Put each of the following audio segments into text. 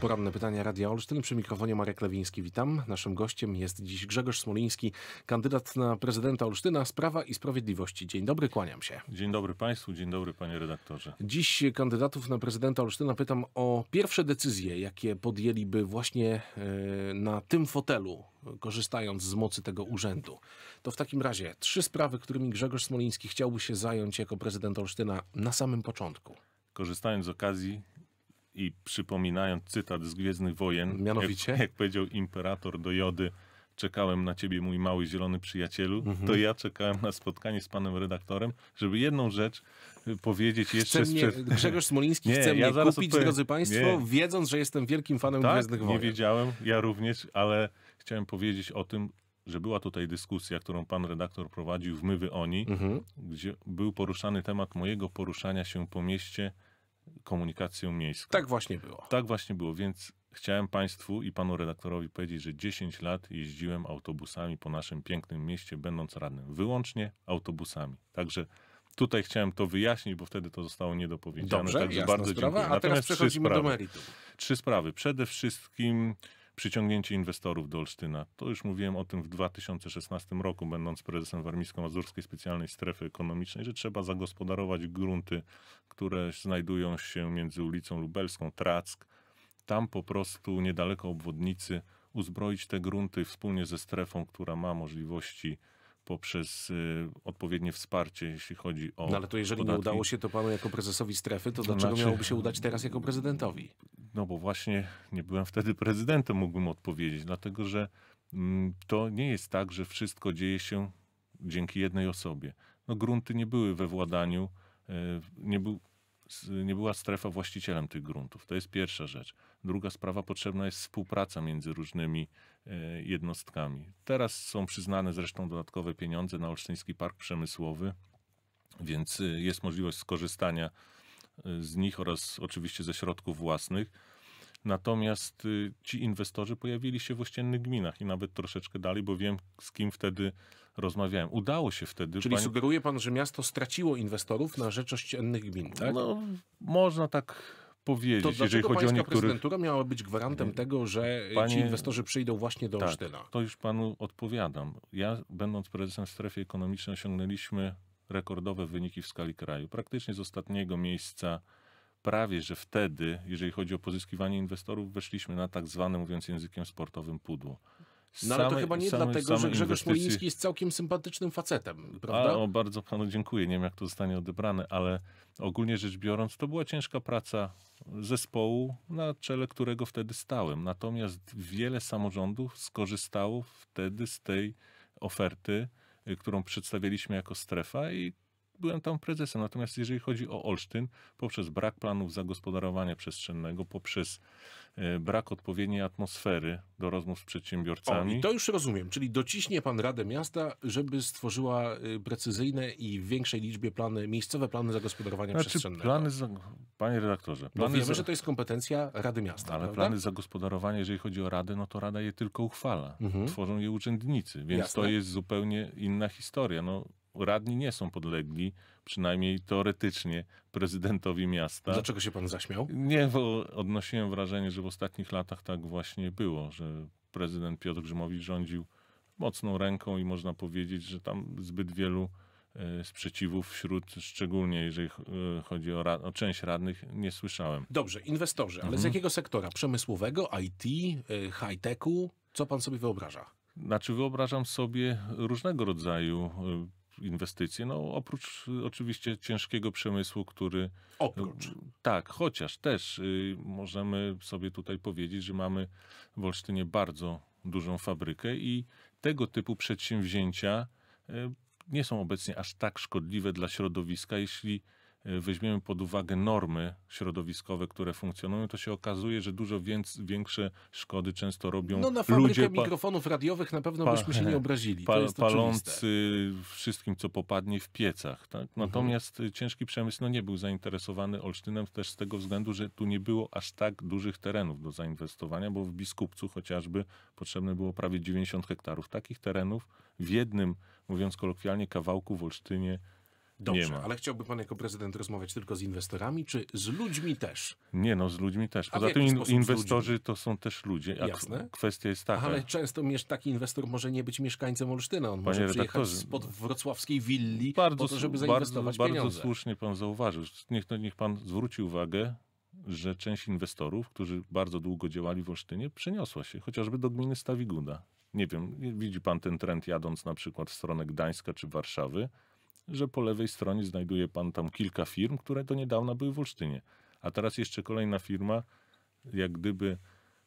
Poranne pytania Radia Olsztyn. Przy mikrofonie Marek Lewiński. Witam. Naszym gościem jest dziś Grzegorz Smoliński, kandydat na prezydenta Olsztyna z Prawa i Sprawiedliwości. Dzień dobry, kłaniam się. Dzień dobry Państwu, dzień dobry Panie redaktorze. Dziś kandydatów na prezydenta Olsztyna pytam o pierwsze decyzje, jakie podjęliby właśnie e, na tym fotelu, korzystając z mocy tego urzędu. To w takim razie trzy sprawy, którymi Grzegorz Smoliński chciałby się zająć jako prezydent Olsztyna na samym początku. Korzystając z okazji i przypominając cytat z Gwiezdnych Wojen, Mianowicie? Jak, jak powiedział imperator do Jody, czekałem na ciebie, mój mały zielony przyjacielu, to ja czekałem na spotkanie z panem redaktorem, żeby jedną rzecz y, powiedzieć jeszcze Chce mnie, sprzed... Grzegorz Smoliński Nie, chce mnie ja zaraz kupić, odpowiem. drodzy Państwo, Nie. wiedząc, że jestem wielkim fanem Tak, Gwiezdnych nie Wojen. wiedziałem, ja również, ale chciałem powiedzieć o tym, że była tutaj dyskusja, którą pan redaktor prowadził w My Wy Oni, Mhm. gdzie był poruszany temat mojego poruszania się po mieście komunikacją miejską. Tak właśnie było. Tak właśnie było, więc chciałem Państwu i Panu redaktorowi powiedzieć, że 10 lat jeździłem autobusami po naszym pięknym mieście, będąc radnym. Wyłącznie autobusami. Także tutaj chciałem to wyjaśnić, bo wtedy to zostało niedopowiedziane. Dobrze, Także bardzo sprawa. dziękuję. A teraz trzy przechodzimy do meritum. Trzy sprawy. Przede wszystkim przyciągnięcie inwestorów do Olsztyna. To już mówiłem o tym w 2016 roku, będąc prezesem Warmińsko-Mazurskiej Specjalnej Strefy Ekonomicznej, że trzeba zagospodarować grunty, które znajdują się między ulicą Lubelską, Track. Tam po prostu niedaleko obwodnicy uzbroić te grunty wspólnie ze strefą, która ma możliwości poprzez y, odpowiednie wsparcie, jeśli chodzi o No ale to jeżeli nie podatki. udało się to panu jako prezesowi strefy, to dlaczego znaczy- miałoby się udać teraz jako prezydentowi? No bo właśnie nie byłem wtedy prezydentem, mógłbym odpowiedzieć, dlatego że mm, to nie jest tak, że wszystko dzieje się dzięki jednej osobie. No grunty nie były we władaniu, e, nie, był, nie była strefa właścicielem tych gruntów. To jest pierwsza rzecz. Druga sprawa, potrzebna jest współpraca między różnymi e, jednostkami. Teraz są przyznane zresztą dodatkowe pieniądze na Olsztyński Park Przemysłowy, więc y, jest możliwość skorzystania y, z nich oraz oczywiście ze środków własnych. Natomiast y, ci inwestorzy pojawili się w ościennych gminach i nawet troszeczkę dalej, bo wiem z kim wtedy rozmawiałem. Udało się wtedy. Czyli pani- sugeruje pan, że miasto straciło inwestorów na rzecz ościennych gmin, tak? No, można tak powiedzieć, to jeżeli chodzi o niektórych. prezydentura miała być gwarantem tego, że ci Panie- inwestorzy przyjdą właśnie do Tak, Olsztyna? to już panu odpowiadam. Ja, będąc prezesem w strefie ekonomicznej, osiągnęliśmy rekordowe wyniki w skali kraju. Praktycznie z ostatniego miejsca, prawie że wtedy, jeżeli chodzi o pozyskiwanie inwestorów, weszliśmy na tak zwane, mówiąc językiem sportowym, pudło. No ale to Same- chyba nie same- dlatego, same że Grzegorz inwestycje- Smoliński jest całkiem sympatycznym facetem, A, prawda? o, bardzo panu dziękuję. Nie wiem, jak to zostanie odebrane, ale ogólnie rzecz biorąc, to była ciężka praca zespołu, na czele którego wtedy stałem. Natomiast wiele samorządów skorzystało wtedy z tej oferty, którą przedstawiliśmy jako strefa i byłem tam prezesem. Natomiast jeżeli chodzi o Olsztyn, poprzez brak planów zagospodarowania przestrzennego, poprzez e, brak odpowiedniej atmosfery do rozmów z O, przedsiębiorcami. i to już rozumiem, czyli dociśnie pan Radę Miasta, żeby stworzyła y, precyzyjne i w większej liczbie plany, miejscowe plany zagospodarowania Znaczy, przestrzennego. plany, za... panie redaktorze, Bo plany wiemy, za... że to jest kompetencja Rady Miasta, Ale prawda? plany zagospodarowania, jeżeli chodzi o Radę, no to Rada je tylko uchwala. Tworzą je urzędnicy, więc Mhm. Jasne. to jest zupełnie inna historia. No, radni nie są podlegli, przynajmniej teoretycznie, prezydentowi miasta. Dlaczego się pan zaśmiał? Nie, bo odnosiłem wrażenie, że w ostatnich latach tak właśnie było, że prezydent Piotr Grzymowicz rządził mocną ręką i można powiedzieć, że tam zbyt wielu e, sprzeciwów wśród, szczególnie jeżeli e, chodzi o, o część radnych, nie słyszałem. Dobrze, inwestorzy, ale z Mhm. jakiego sektora? Przemysłowego, IT, y, high-techu? Co pan sobie wyobraża? Znaczy wyobrażam sobie różnego rodzaju inwestycje, no oprócz y, oczywiście ciężkiego przemysłu, który Oprócz. tak, chociaż też y, możemy sobie tutaj powiedzieć, że mamy w Olsztynie bardzo dużą fabrykę i tego typu przedsięwzięcia y, nie są obecnie aż tak szkodliwe dla środowiska, jeśli weźmiemy pod uwagę normy środowiskowe, które funkcjonują, to się okazuje, że dużo więc, większe szkody często robią No na fabrykę ludzie pa- mikrofonów radiowych na pewno pa- byśmy się nie obrazili. pa- oczywiste. palący wszystkim, co popadnie w piecach. Tak? Mhm. Natomiast y, ciężki przemysł no, nie był zainteresowany Olsztynem też z tego względu, że tu nie było aż tak dużych terenów do zainwestowania, bo w Biskupcu chociażby potrzebne było prawie 90 hektarów. Takich terenów w jednym, mówiąc kolokwialnie, kawałku w Olsztynie Dobrze, ale chciałby pan jako prezydent rozmawiać tylko z inwestorami, czy z ludźmi też? Nie no, z ludźmi też. Poza tym in, inwestorzy to są też ludzie. A Jasne. Kwestia jest taka. Ale często taki inwestor może nie być mieszkańcem Olsztyna. On może Panie przyjechać redaktorze, spod wrocławskiej willi bardzo, po to, żeby bardzo, zainwestować bardzo pieniądze. słusznie pan zauważył. Niech, no, niech pan zwróci uwagę, że część inwestorów, którzy bardzo długo działali w Olsztynie, przeniosła się chociażby do gminy Stawiguda. Nie wiem, widzi pan ten trend jadąc na przykład w stronę Gdańska czy Warszawy, że po lewej stronie znajduje pan tam kilka firm, które do niedawna były w Olsztynie. A teraz jeszcze kolejna firma, jak gdyby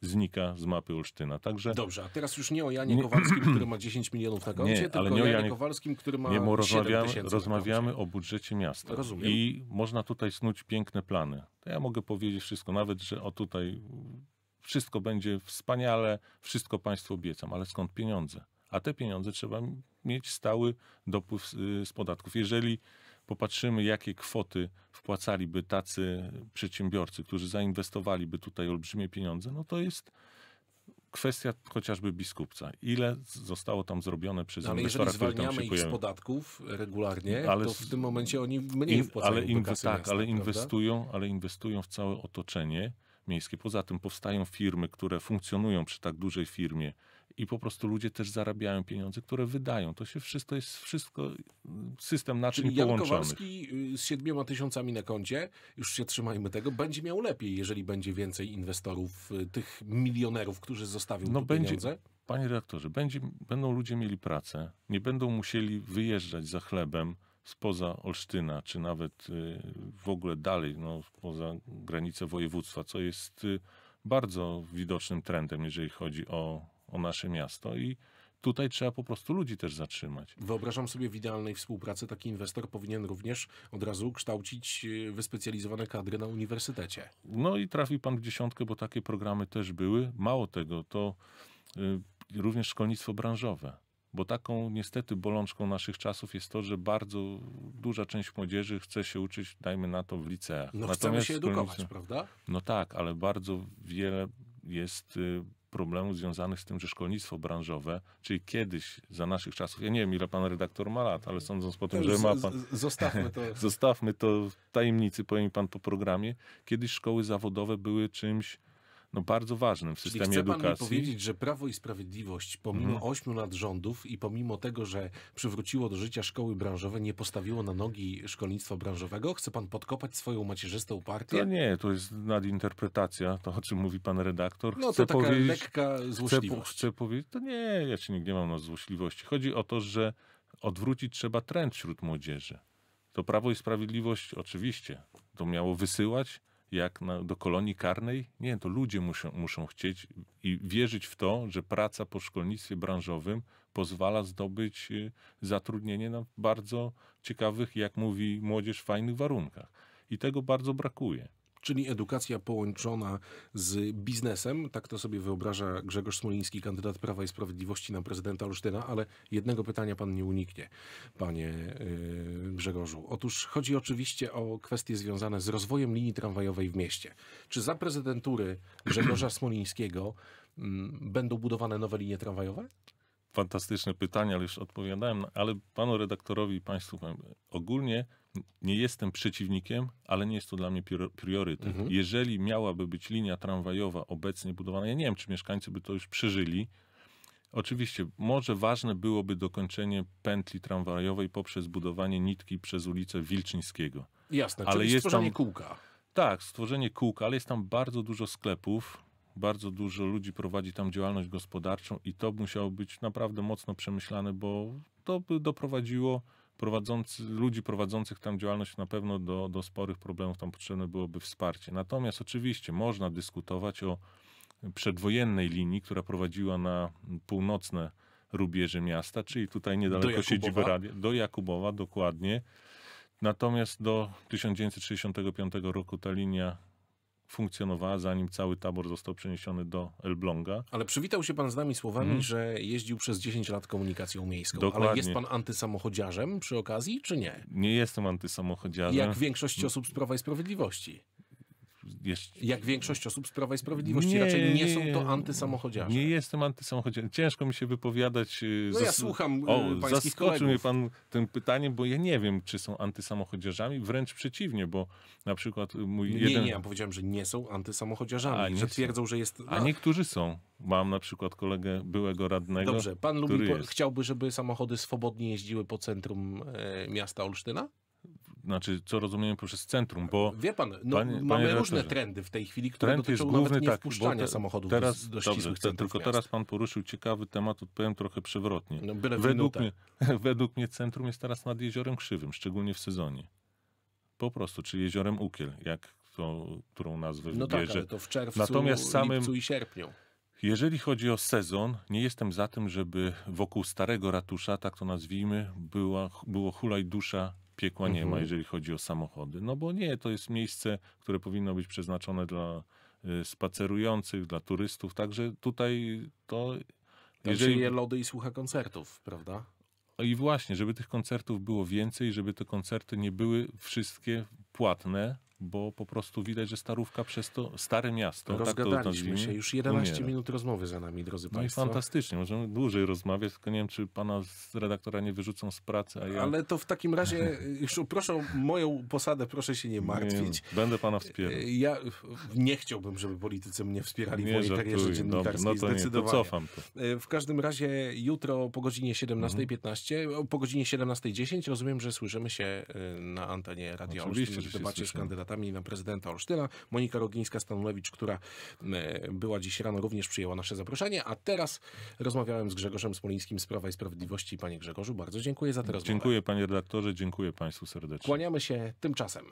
znika z mapy Olsztyna. Także Dobrze, a teraz już nie o Janie Nie- Kowalskim, który ma 10 milionów na koncie, Nie, tylko ale o nie o Janie Kowalskim, który ma Nie, bo 7 rozmawiamy, rozmawiamy o budżecie miasta. Rozumiem. I można tutaj snuć piękne plany. To ja mogę powiedzieć wszystko, nawet, że o tutaj wszystko będzie wspaniale, wszystko państwu obiecam, ale skąd pieniądze? A te pieniądze trzeba mieć stały dopływ z, y, z podatków. Jeżeli popatrzymy, jakie kwoty wpłacaliby tacy przedsiębiorcy, którzy zainwestowaliby tutaj olbrzymie pieniądze, no to jest kwestia chociażby biskupca. Ile zostało tam zrobione przez Ale jeżeli inwestora, tam zwalniamy ich z podatków regularnie, Ale to w tym momencie oni mniej In- wpłacają ale tak, miasta, ale prawda? inwestują, ale inwestują w całe otoczenie miejskie. Poza tym powstają firmy, które funkcjonują przy tak dużej firmie i po prostu ludzie też zarabiają pieniądze, które wydają. To się wszystko jest wszystko system naczyń Czyli Jan połączonych. Kowalski y, z siedmioma tysiącami na koncie, już się trzymajmy tego, będzie miał lepiej, jeżeli będzie więcej inwestorów, y, tych milionerów, którzy zostawią No będzie- pieniądze. Panie redaktorze, będzie, będą ludzie mieli pracę, nie będą musieli wyjeżdżać za chlebem spoza Olsztyna, czy nawet y, w ogóle dalej, no, poza granice województwa, co jest bardzo widocznym trendem, jeżeli chodzi o, o nasze miasto. I tutaj trzeba po prostu ludzi też zatrzymać. Wyobrażam sobie w idealnej współpracy taki inwestor powinien również od razu kształcić y, wyspecjalizowane kadry na uniwersytecie. No i trafił pan w dziesiątkę, bo takie programy też były. Mało tego, to y, również szkolnictwo branżowe. Bo taką niestety bolączką naszych czasów jest to, że bardzo duża część młodzieży chce się uczyć, dajmy na to, w liceach. No chcemy się edukować, szkolnictwo- prawda? No tak, ale bardzo wiele jest y, problemów związanych z tym, że szkolnictwo branżowe, czyli kiedyś za naszych czasów, ja nie wiem ile pan redaktor ma lat, ale sądząc po tym, że ma pan... Zostawmy to. Zostawmy to w tajemnicy, powiem pan po programie. Kiedyś szkoły zawodowe były czymś no, bardzo ważnym w Czyli systemie chce pan mi edukacji. powiedzieć, że Prawo i Sprawiedliwość, pomimo Mhm. ośmiu lat rządów i pomimo tego, że przywróciło do życia szkoły branżowe, nie postawiło na nogi szkolnictwa branżowego? Chce pan podkopać swoją macierzystą partię? To nie, to jest nadinterpretacja, to o czym mówi pan redaktor. No to Chcę taka powiedzieć, lekka chcę, złośliwość. chcę powiedzieć, to nie, ja się nie gniewam na złośliwości. Chodzi o to, że odwrócić trzeba trend wśród młodzieży. To Prawo i Sprawiedliwość oczywiście to miało wysyłać jak na, do kolonii karnej. Nie, to ludzie muszą, muszą chcieć i wierzyć w to, że praca po szkolnictwie branżowym pozwala zdobyć y, zatrudnienie na bardzo ciekawych, jak mówi młodzież, fajnych warunkach. I tego bardzo brakuje. Czyli edukacja połączona z biznesem, tak to sobie wyobraża Grzegorz Smoliński, kandydat Prawa i Sprawiedliwości na prezydenta Olsztyna, ale jednego pytania pan nie uniknie, panie yy, Grzegorzu. Otóż chodzi oczywiście o kwestie związane z rozwojem linii tramwajowej w mieście. Czy za prezydentury Grzegorza Smolińskiego mm, będą budowane nowe linie tramwajowe? fantastyczne pytania, ale już odpowiadałem, ale panu redaktorowi i państwu powiem, ogólnie nie jestem przeciwnikiem, ale nie jest to dla mnie prior- priorytet. Mhm. Jeżeli miałaby być linia tramwajowa obecnie budowana, ja nie wiem, czy mieszkańcy by to już przeżyli. Oczywiście, może ważne byłoby dokończenie pętli tramwajowej poprzez budowanie nitki przez ulicę Wilczyńskiego. Jasne, Ale czyli jest stworzenie tam- kółka. Tak, stworzenie kółka, ale jest tam bardzo dużo sklepów, bardzo dużo ludzi prowadzi tam działalność gospodarczą i to musiało być naprawdę mocno przemyślane, bo to by doprowadziło prowadzący, ludzi prowadzących tam działalność na pewno do, do sporych problemów, tam potrzebne byłoby wsparcie. Natomiast oczywiście można dyskutować o przedwojennej linii, która prowadziła na północne rubieże miasta, czyli tutaj niedaleko siedziby radia, do Jakubowa dokładnie. Natomiast do 1965 roku ta linia funkcjonowała, zanim cały tabor został przeniesiony do Elbląga. Ale przywitał się pan z nami słowami, Mhm. że jeździł przez 10 lat komunikacją miejską. Ale Dokładnie. jest pan antysamochodziarzem przy okazji, czy nie? Nie jestem antysamochodziarzem. Jak większość osób z Prawa i Sprawiedliwości. Jak większość osób z Prawa i Sprawiedliwości. Nie, Raczej nie, są to antysamochodziarze. Nie jestem antysamochodziarzem. Ciężko mi się wypowiadać. y, No ja zas- słucham, y, O, zaskoczył kolegów. mnie pan tym pytaniem, bo ja nie wiem, czy są antysamochodziarzami. Wręcz przeciwnie, bo na przykład mój Nie, jeden... nie, ja powiedziałem, że nie są antysamochodziarzami, A, nie że są. twierdzą, że jest... A niektórzy są. Mam na przykład kolegę byłego radnego. Dobrze, pan lubi, po, chciałby, żeby samochody swobodnie jeździły po centrum e, miasta Olsztyna? Znaczy, co rozumiemy poprzez centrum, bo Wie pan, no, Panie- panie mamy redaktorze, różne trendy w tej chwili, które trend jest dotyczą główny nawet nie tak, wpuszczania te- samochodów teraz, do, do dobrze, te, tylko miast. teraz pan poruszył ciekawy temat, odpowiem trochę przewrotnie. No, Według mnie, według mnie centrum jest teraz nad Jeziorem Krzywym, szczególnie w sezonie. Po prostu, czy Jeziorem Ukiel, jak to, którą nazwę No tak, wybierze. ale to w czerwcu, Natomiast samym- i sierpniu. Jeżeli chodzi o sezon, nie jestem za tym, żeby wokół starego ratusza, tak to nazwijmy, była, było hulaj dusza, piekła nie ma, Mhm. jeżeli chodzi o samochody. No bo nie, to jest miejsce, które powinno być przeznaczone dla y, spacerujących, dla turystów, także tutaj to... Tam Jeżeli, je lody i słucha koncertów, prawda? I właśnie, żeby tych koncertów było więcej, żeby te koncerty nie były wszystkie płatne, bo po prostu widać, że Starówka przez to, stare miasto, tak Rozgadaliśmy nazwijmy, się. Już 11 umiera. minut rozmowy za nami, drodzy No i Państwo. fantastycznie, możemy dłużej rozmawiać, tylko nie wiem, czy pana z redaktora nie wyrzucą z pracy, ja Ale to w takim razie, już proszę o moją posadę, proszę się nie martwić. Nie, będę pana wspierał. Ja nie chciałbym, żeby politycy mnie wspierali w Nie mojej karierze dziennikarskiej, no to nie, to cofam to. W każdym razie jutro po godzinie 17.15, Mhm. po godzinie 17.10 rozumiem, że słyszymy się y, na antenie Radia Oczywiście, w debacie z słyszymy. Kandydatami na prezydenta Olsztyna. Monika Rogińska-Stanulewicz, która y, była dziś rano, również przyjęła nasze zaproszenie, a teraz rozmawiałem z Grzegorzem Smolińskim z Prawa i Sprawiedliwości. Panie Grzegorzu, bardzo dziękuję za tę rozmowę. Dziękuję panie redaktorze, dziękuję państwu serdecznie. Kłaniamy się tymczasem.